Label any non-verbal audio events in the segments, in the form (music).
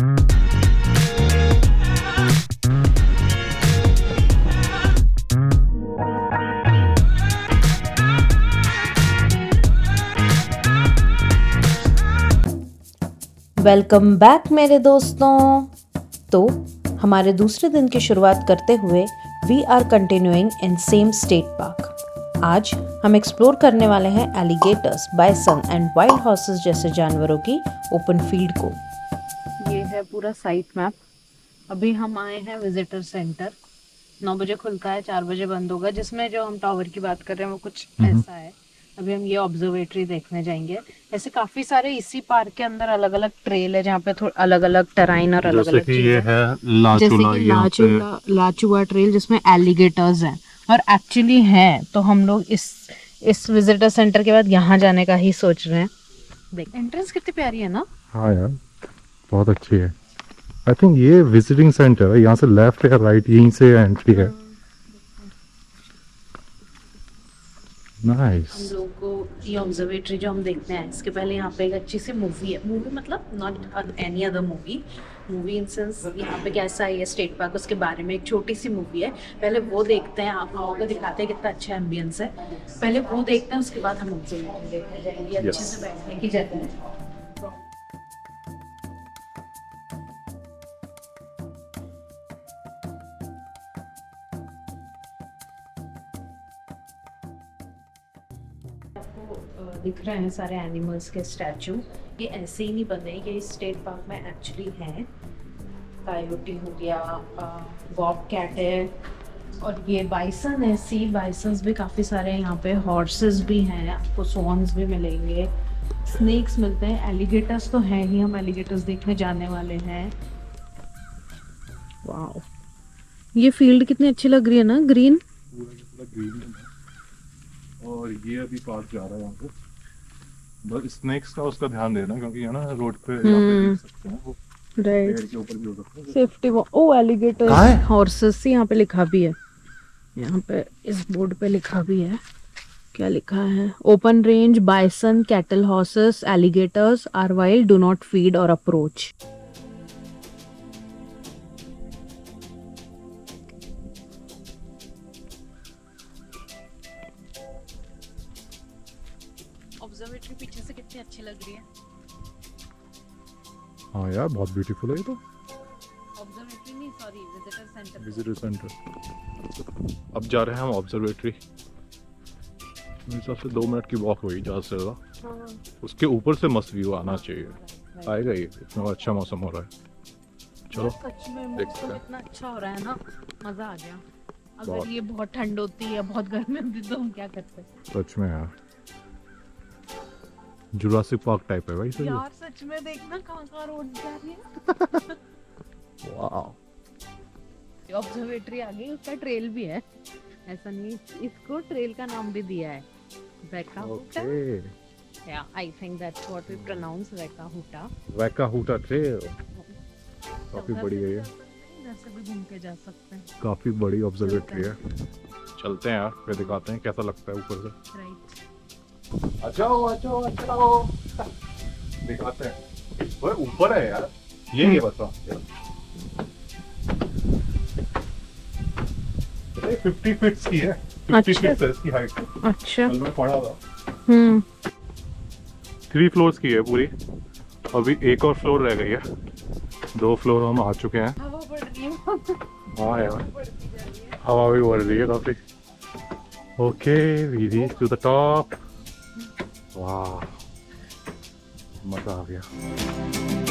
Welcome back मेरे दोस्तों। तो हमारे दूसरे दिन की शुरुआत करते हुए we are continuing in same state park आज हम एक्सप्लोर करने वाले हैं alligators bison and wild horses जैसे जानवरों की ओपन फ़ील्ड को। है पूरा साइट मैप अभी हम आए हैं विजिटर सेंटर नौ बजे खुलता है चार बजे बंद होगा जिसमें जो हम टावर की बात कर रहे हैं वो कुछ ऐसा है। अभी हम ये ऑब्जर्वेटरी देखने जाएँगे। ऐसे काफ़ी सारे इसी पार्क के अंदर अलग अलग ट्रेल है जहाँ पे थोड़ा अलग अलग टराइन और अलग जैसे अलग कि ये है। जैसे लाचुला लाचुआ ट्रेल जिसमें एलिगेटर्स हैं। और एक्चुअली हैं तो हम लोग इस इस विजिटर सेंटर के बाद यहाँ जाने का ही सोच रहे हैं। देख एंट्रेंस कितनी प्यारी है ना? हाँ यार। बहुत अच्छी है। आई थिंक ये विजिटिंग सेंटर है यहाँ से लेफ़्ट या राइट यहीं से एंट्री है। नाइस हम लोग को ये ऑब्जर्वेटरी जो हम देखते हैं इसके पहले यहाँ पे एक अच्छी सी मूवी है। मूवी मतलब not any other movie movie in sense यहाँ पे कैसा है ये स्टेट पार्क उसके बारे में एक छोटी सी मूवी है। पहले वो देखते हैं आप लोगों को दिखाते हैं कितना अच्छा एम्बियंस है। पहले वो देखते हैं उसके बाद हम ऑब्जर्वेटरी देखने जाएँगे। अच्छे से बैठने की जगह है। दिख रहे हैं सारे एनिमल्स के स्टैचू ये ऐसे ही नहीं बने ये स्टेट पार्क में एक्चुअली हैं। कायोटी हो गया बॉब कैट है, और ये बाइसन है। सी बाइसन्स भी काफ़ी सारे हैं यहाँ पे हॉर्सेस भी हैं, आपको स्वॉन्स भी मिलेंगे। स्नेक्स मिलते हैं एलिगेटर्स तो हैं ही, हम एलिगेटर्स देखने जाने वाले हैं। वाओ ये फ़ील्ड कितनी अच्छी लग रही है ना ग्रीन और ये अभी पार्क जा रहा है यहाँ पे। बस स्नेक्स का उसका ध्यान देना क्योंकि है ना रोड पे देख सकते हैं वो। राइट पेड़ के ऊपर भी हो सकते हैं। सेफ्टी ओ एलिगेटर हॉर्सेस यहाँ पे लिखा भी है। यहाँ पे इस बोर्ड पे लिखा भी है। क्या लिखा है? Open range bison cattle horses alligators are wild do not feed or approach यार बहुत ब्यूटीफुल है ये तो। ऑब्जर्वेटरी नहीं sorry visitor centre visitor centre अब जा रहे हैं हम ऑब्जर्वेटरी मेरे हिसाब से दो मिनट की वॉक हुई ज़्यादा से ज़्यादा। उसके ऊपर से मस्त व्यू आना चाहिए। आएगा ये इतना अच्छा मौसम हो रहा है। चलो सच में देखते मौसम हैं। इतना अच्छा हो रहा है ना मज़ा आ गया। अगर ये बहुत ठंड होती है बहुत गर्मी होती तो हम क्या करते सच में यार। जुरासिक पार्क टाइप है भाई सही यार सच में देखना कहाँ कहाँ रोड जा रही है। वाह ऑब्जर्वेटरी आ गई उसका ट्रेल भी है। ऐसा नहीं इसको ट्रेल का नाम भी दिया है वेका हुटा। Okay yeah I think that's what we pronounce वेका हुटा। वैका हुटा ट्रेल काफ़ी बड़ी है ये। से भी घूम के जा सकते हैं। काफ़ी बड़ी ऑब्जर्वेटरी है। चलते हैं यार फिर दिखाते हैं कैसा लगता है ऊपर से। राइट आ जाओ आ जाओ आ जाओ दिखाते हैं। वो ऊपर है यार। ये ये बता फिफ्टी फीट्स की है। फिफ्टी अच्छा। फीट्स है इसकी हाइट अच्छा। कल मैं पढ़ा था। हम्म। थ्री फ्लोर्स की है पूरी। अभी एक और फ्लोर रह गई है। दो फ्लोर हम आ चुके हैं। हवा बढ़ रही है। हाँ यार। हवा भी बढ़ रही है काफ़ी। Okay we reach to the top वाह मज़ा आ गया हम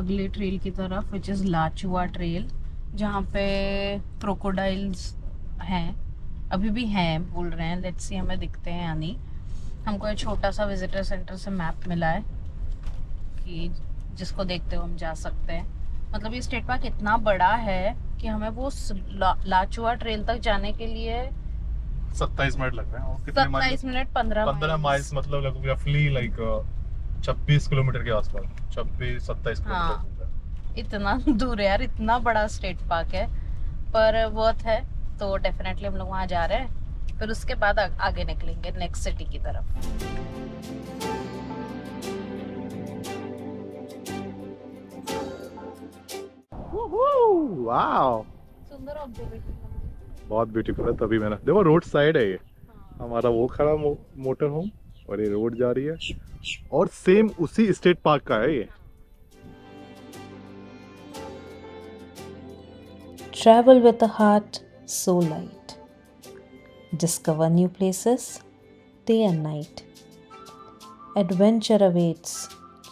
अगले ट्रेल की तरफ़ विच इज़ लाचुआ ट्रेल जहाँ पे क्रोकोडाइल्स हैं। अभी भी हैं बोल रहे हैं। लेट्स सी हमें दिखते हैं या नहीं। हमको एक छोटा सा विजिटर सेंटर से मैप मिला है कि जिसको देखते हुए हम जा सकते हैं। मतलब ये स्टेट पार्क इतना बड़ा है कि हमें वो ला, लाचुआ ट्रेल तक जाने के लिए सत्ताईस मिनट लग रहे हैं। सत्ताईस मिनट पंद्रह पंद्रह माइल्स मतलब रफली लाइक छब्बीस किलोमीटर के आसपास छब्बीस सत्ताईस हाँ। इतना (laughs) दूर है यार इतना बड़ा स्टेट पार्क है पर वर्थ है तो डेफिनेटली हम लोग वहाँ जा रहे हैं। फिर उसके बाद आगे निकलेंगे नेक्स्ट सिटी की तरफ़। वाओ सुंदर ऑब्जर्वेशन बहुत ब्यूटीफुल है तभी मैंने देखो रोड साइड है ये। हमारा वो खड़ा मो, मोटर होम और ये रोड जा रही है। और सेम उसी स्टेट पार्क का है ये। Travel with heart so light discover new places day and night adventure awaits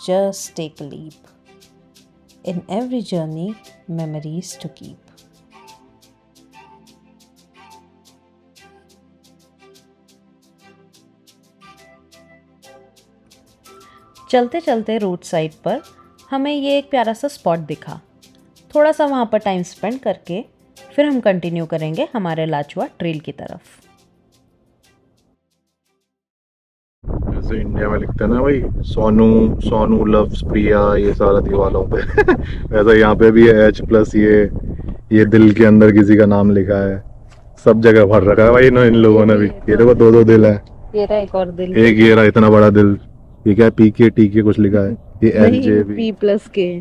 just take leap in every journey memories to keep चलते चलते रोड साइड पर हमें ये एक प्यारा सा स्पॉट दिखा। थोड़ा सा वहाँ पर टाइम स्पेंड करके फिर हम कंटिन्यू करेंगे हमारे लाचुआ ट्रेल की तरफ़। जैसे इंडिया में लिखते हैं ना भाई सोनू सोनू लव्स प्रिया ये सारा दीवालों पे। (laughs) वैसा यहाँ पे भी है एच प्लस ये ये दिल के अंदर किसी का नाम लिखा है। सब जगह भर रखा है भाई इन इन लोगों ने भी। ये देखो दो दो दिल है। ये रहा एक और दिल। एक ये रहा इतना बड़ा दिल। ये क्या पी के टी के कुछ लिखा है? ये एल जे पी प्लस के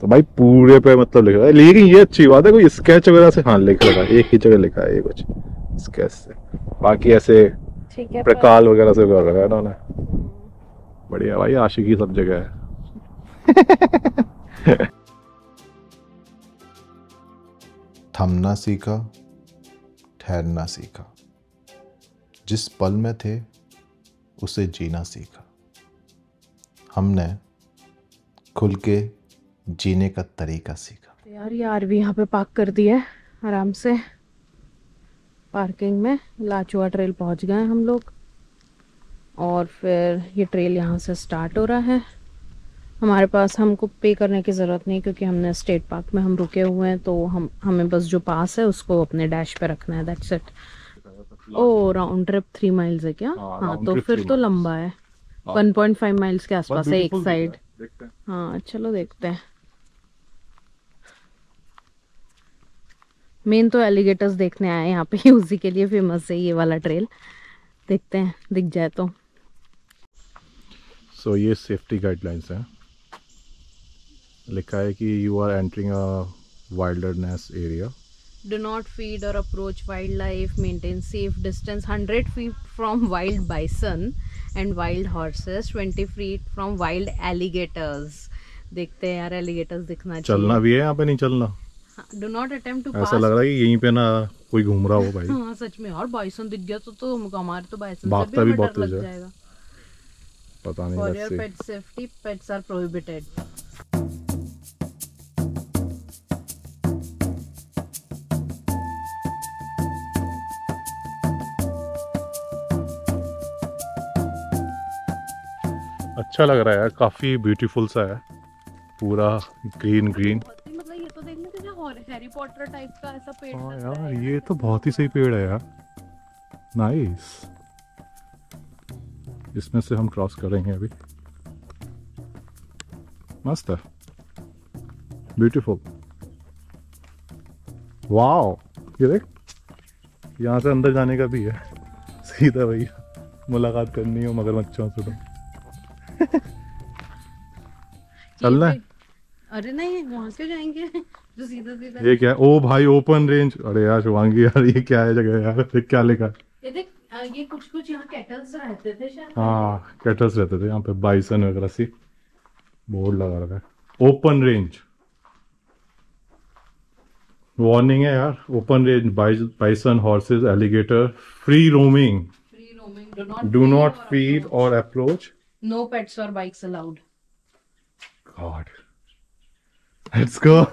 तो भाई पूरे पे मतलब लिखा है। लेकिन ये अच्छी बात है कोई स्केच वगैरह से हाँ लिख रखा है एक ही जगह लिखा है ये कुछ। स्केच से। बाकी ऐसे प्रकाल वगैरह से कर रखा है इन्होंने। बढ़िया भाई आशिकी सब जगह है। (laughs) थमना सीखा ठहरना सीखा। जिस पल में थे उसे जीना सीखा। हमने खुल के जीने का तरीका सीखा। यार ये आरवी यहाँ पे पार्क कर दिया है आराम से। पार्किंग में लाचुआ ट्रेल पहुँच गए हम लोग। और फिर ये ट्रेल यहाँ से स्टार्ट हो रहा है। हमारे पास हमको पे करने की ज़रूरत नहीं क्योंकि हमने स्टेट पार्क में हम रुके हुए हैं तो हम हमें बस जो पास है उसको अपने डैश पे रखना है that's it oh round trip three miles है क्या? हाँ, हाँ तो फिर तो लंबा है। हाँ। 1.5 माइल्स के आसपास है एक साइड है, चलो देखते हैं। मेन तो एलिगेटर्स देखने आए यहाँ पे (laughs) उसी के लिए फ़ेमस है ये वाला ट्रेल देखते हैं दिख जाए तो। सो so, ये सेफ्टी गाइडलाइंस हैं। लिखा है कि you are entering a wilderness area do not feed or approach wildlife maintain safe distance 100 feet from wild bison and wild horses 20 feet from wild alligators. देखते हैं यार एलिगेटर्स दिखना चलना भी है यहाँ पे नहीं चलना। डू नॉट अटेम्प्ट टू ऐसा लग रहा है कि यहीं पे ना कोई घूम रहा हो भाई। (laughs) हाँ सच में और बाइसन दिख गया तो तो हमारे तो बाइसन भागता भी भी बहुत लग जाएगा। पता नहीं for your pet safety pets are prohibited अच्छा लग रहा है यार काफ़ी ब्यूटीफुल सा है पूरा ग्रीन ग्रीन मतलब ये तो देखने हैरी पॉटर टाइप का ऐसा पेड़ हाँ यार ये तो बहुत ही सही पेड़ है यार। नाइस इसमें से हम क्रॉस करेंगे अभी। मस्त है। ब्यूटीफुल वाओ ये देख यहाँ से अंदर जाने का भी है। (laughs) सीधा भैया मुलाकात करनी हो मगर मगरमच्छों से तो। (laughs) चलना है? अरे नहीं वहाँ से जाएँगे। (laughs) जो सीधा सीधा। ये क्या? ओ भाई ओपन रेंज। अरे यार शिवांगी यार ये क्या है जगह यार? क्या लिखा? है ये देख ये कुछ कुछ यहाँ कैटल्स रहते थे शायद। हाँ कैटल्स रहते थे यहाँ पे बाइसन वगैरह सी। बोर्ड लगा रखा है। Open range. वार्निंग है यार open range bison horses alligator free roaming do not feed or approach no pets or bikes allowed. God. Let's go. (laughs)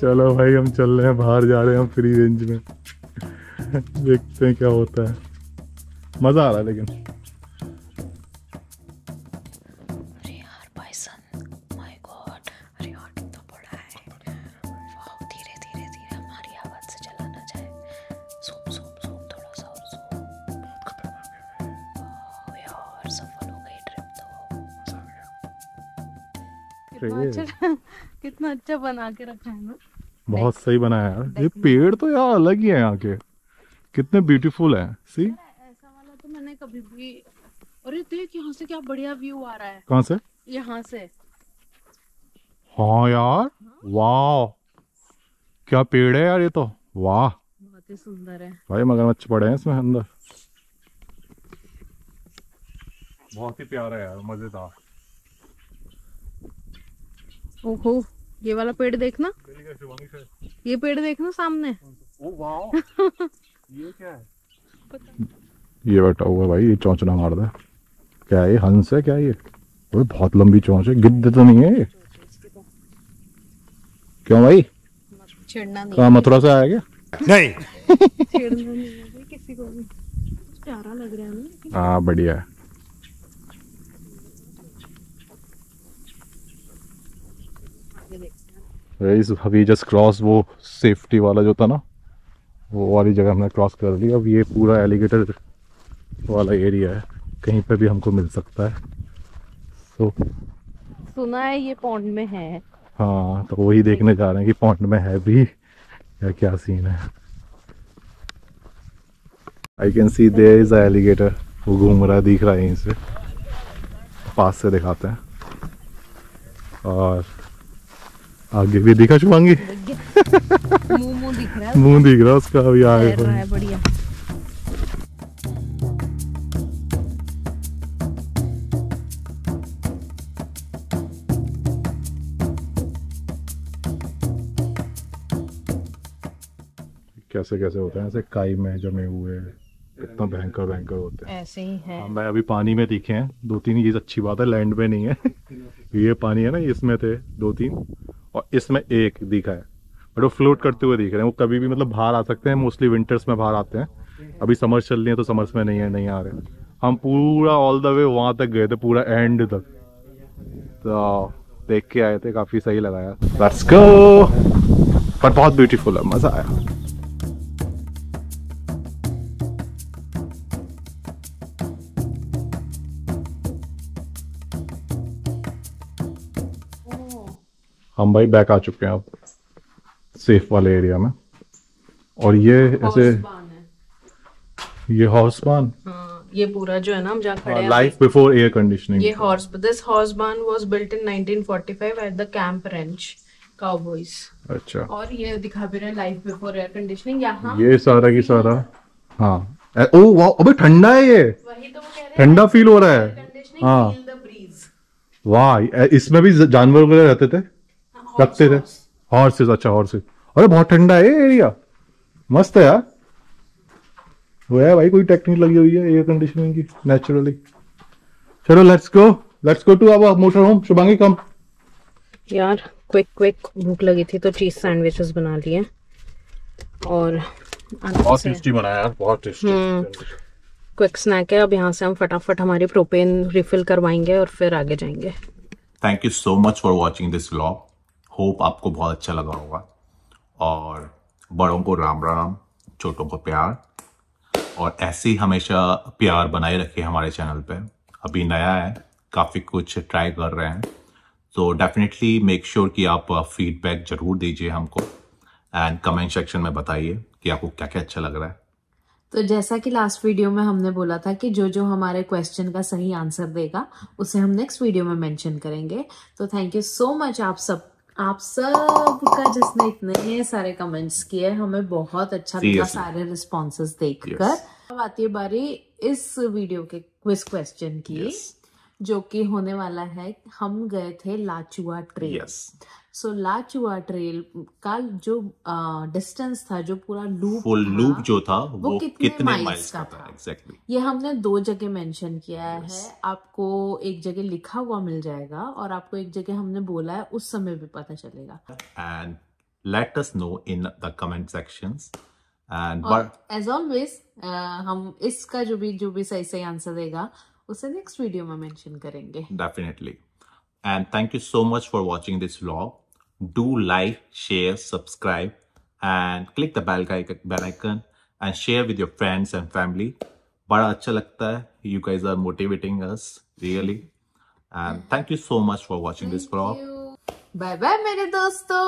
चलो भाई, हम चल रहे हैं बाहर, जा रहे हैं हम फ्री रेंज में (laughs) देखते हैं क्या होता है मज़ा आ रहा है लेकिन कितना अच्छा (laughs) कितना अच्छा बना के रखा है ना। बहुत सही बनाया यार। ये पेड़ तो यार अलग ही है यहाँ के। कितने ब्यूटीफुल है। सी ऐसा वाला तो मैंने कभी भी अरे देख यहाँ से क्या बढ़िया व्यू आ रहा है। कहाँ से? यहाँ से। हाँ यार। वाह क्या पेड़ है यार ये तो। वाह बहुत ही सुंदर है। भाई मगरमच्छ पड़े हैं इसमें अंदर। बहुत ही प्यारा है यार मज़ेदार। ओहो ये वाला पेड़ देखना। ये पेड़ देखना सामने। ओ (laughs) ये क्या है? ये बैठा हुआ भाई ये चौंचना मार रहा है क्या ये हंस है क्या ये? ओए बहुत लंबी चोंच है गिद्ध तो नहीं है ये। क्यों भाई? छेड़ना नहीं मथुरा से आया क्या? (laughs) छेड़ना नहीं किसी को भी। प्यारा लग रहा है हाँ बढ़िया है आगे इस अभी जस्ट क्रॉस वो सेफ्टी वाला जो था ना वो वाली जगह हमने क्रॉस कर ली। अब ये पूरा एलिगेटर वाला एरिया है। कहीं पे भी हमको मिल सकता है। तो सुना है ये पौंड में है। हाँ तो वही देखने जा रहे हैं कि पॉइंट में है भी या क्या सीन है। I can see there is alligator वो घूम रहा दिख रहा है यहीं से। पास से दिखाते हैं। और आगे भी दिखा शुभांगी मुँह दिख रहा है। मुँह दिख रहा है उसका अभी आगे है बढ़िया। कैसे कैसे होते हैं? ऐसे काई में जमे हुए इतना भयंकर भयंकर होते हैं। ऐसे ही है। हाँ, मैं अभी पानी में दिखे हैं। दो तीन ये अच्छी बात है लैंड में नहीं है। (laughs) ये पानी है ना इसमें थे दो तीन और इसमें एक दिखा है, बट वो फ्लोट करते हुए दिख रहे हैं। वो कभी भी मतलब बाहर आ सकते हैं मोस्टली विंटर्स में बाहर आते हैं। अभी समर्स चल रही है तो समर्स में नहीं है, नहीं आ रहे हम पूरा ऑल द वे वहाँ तक गए थे, पूरा एंड तक। तो देख के आए थे, काफ़ी सही लगा यार। लेट्स गो पर बहुत ब्यूटीफुल है, मज़ा आया। हम भाई बैक आ चुके हैं अब सेफ़ वाले एरिया में। और ये ऐसे ये हॉर्स बान हाँ ये पूरा जो है ना हम जहाँ खड़े हैं लाइफ बिफोर एयर कंडीशनिंग ये horse this horse barn was built in 1945 at the camp ranch cowboys अच्छा। और ये दिखा भी रहे लाइफ बिफोर एयर कंडीशनिंग यहाँ ये सारा की सारा। हाँ। ओ वाह अबे ठंडा है ये। वही तो वो कह रहे हैं। ठंडा फील हो रहा है। हाँ। वाह इसमें भी जानवर वगैरह रहते थे? रखते थे। हॉर्सेस अच्छा हॉर्सेस अरे बहुत ठंडा है ये एरिया मस्त है यार। वो है भाई कोई टेक्निक लगी हुई है एयर कंडीशनिंग की नेचुरली चलो let's go let's go to our motor home Shubhangi come यार क्विक क्विक भूख लगी थी तो चीज़ सैंडविचेस बना लिए। और बहुत टेस्टी बनाया यार बहुत टेस्टी क्विक स्नैक है। अब यहाँ से हम फटाफट हमारी प्रोपेन रिफिल करवाएँगे और फिर आगे जाएँगे। Thank you so much for watching this vlog hope आपको बहुत अच्छा लगा होगा। और बड़ों को राम राम, छोटों को प्यार। और ऐसे ही हमेशा प्यार बनाए रखे हमारे चैनल पे। अभी नया है, काफ़ी कुछ ट्राई कर रहे हैं। तो डेफिनेटली मेक श्योर कि आप फीडबैक ज़रूर दीजिए हमको। एंड कमेंट सेक्शन में बताइए कि आपको क्या क्या अच्छा लग रहा है। तो जैसा कि लास्ट वीडियो में हमने बोला था कि जो जो हमारे क्वेश्चन का सही आंसर देगा, उसे हम नेक्स्ट वीडियो में मेंशन करेंगे। तो थैंक यू सो मच आप सब आप सब का जिसने इतने सारे कमेंट्स किए हमें बहुत अच्छा लगा सारे रिस्पॉन्सेस देखकर Yes. अब आती है बारी इस वीडियो के क्विज क्वेश्चन की Yes. जो कि होने वाला है हम गए थे लाचुआ ट्रेल। यस सो लाचुआ ट्रेल का जो डिस्टेंस था जो पूरा लूप फुल लूप जो था वो, वो कितने कितने माइल्स का का था? एग्जैक्टली ये हमने दो जगह मेंशन किया yes. है आपको एक जगह लिखा हुआ मिल जाएगा और आपको एक जगह हमने बोला है उस समय भी पता चलेगा। And let know in the comment sections. And और एज ऑलवेज हम इसका जो भी जो भी सही सही आंसर देगा उसे नेक्स्ट वीडियो में मेंशन करेंगे and thank you so much for watching this vlog do like share subscribe and click the bell, guy- bell icon and share with your friends and family बड़ा अच्छा लगता है you guys are motivating us really and thank you so much for watching this vlog bye bye मेरे दोस्तों